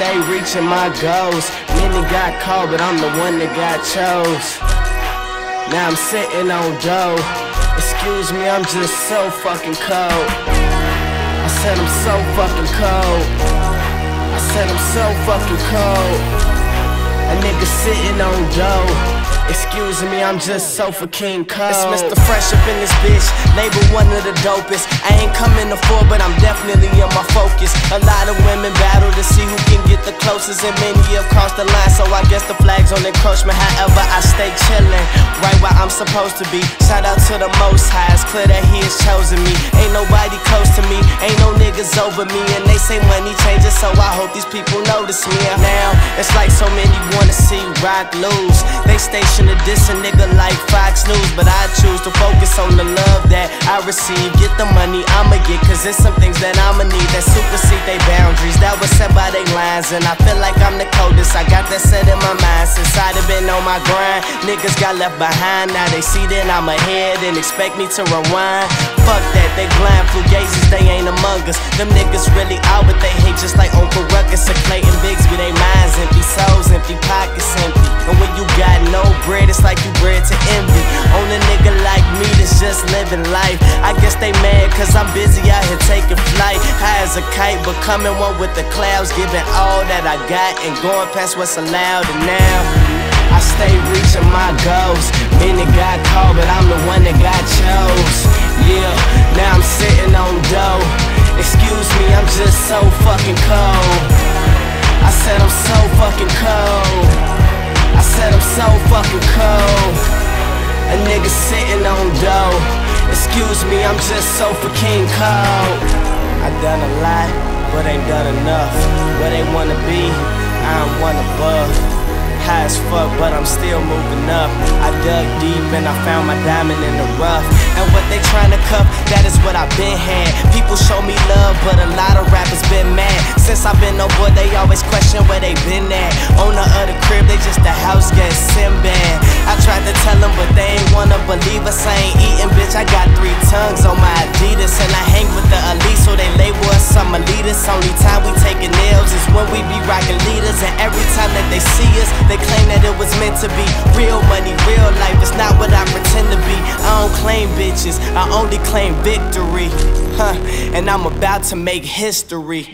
stay reaching my goals. Many got called, but I'm the one that got chose. Now I'm sitting on dough. Excuse me, I'm just so fucking cold. I said I'm so fucking cold. I said I'm so fucking cold. A nigga sitting on dough. Excuse me, I'm just Sofa King Cole. It's Mr. Fresh up in this bitch, label one of the dopest. I ain't coming to four, but I'm definitely in closest, and many have crossed the line, so I guess the flag's on encroachment. However, I stay chillin', right where I'm supposed to be. Shout out to the Most High, it's clear that He has chosen me. Ain't nobody close niggas over me, and they say money changes, so I hope these people notice me. Now, it's like so many wanna see rock lose. They station to diss a nigga like Fox News, but I choose to focus on the love that I receive. Get the money I'ma get, cause there's some things that I'ma need that supersede their boundaries. That was set by their lines, and I feel like I'm the coldest. I on my grind. Niggas got left behind, now they see that I'm ahead and expect me to rewind. Fuck that, they blind fugazes, they ain't among us. Them niggas really out, but they hate just like Uncle Ruckus or Clayton Bigsby. They minds empty, souls empty, pockets empty. And when you got no bread, it's like you bred to envy. On a nigga like me that's just living life. I guess they kite, but coming one with the clouds. Giving all that I got and going past what's allowed. And now I stay reaching my goals. Many got called, but I'm the one that got chose. Yeah, now I'm sitting on dough. Excuse me, I'm just so fucking cold. I said I'm so fucking cold. I said I'm so fucking cold. A nigga sitting on dough. Excuse me, I'm just so fucking cold. I done a lot, but ain't done enough. Where they wanna be, I'm one above high as fuck, but I'm still moving up. I dug deep and I found my diamond in the rough. And what they trying to cuff, that is what I've been had. People show me love, but a lot of rappers been mad. Since I've been no boy, they always question where they been at. it's meant to be. Real money, real life, it's not what I pretend to be. I don't claim bitches, I only claim victory. Huh, and I'm about to make history.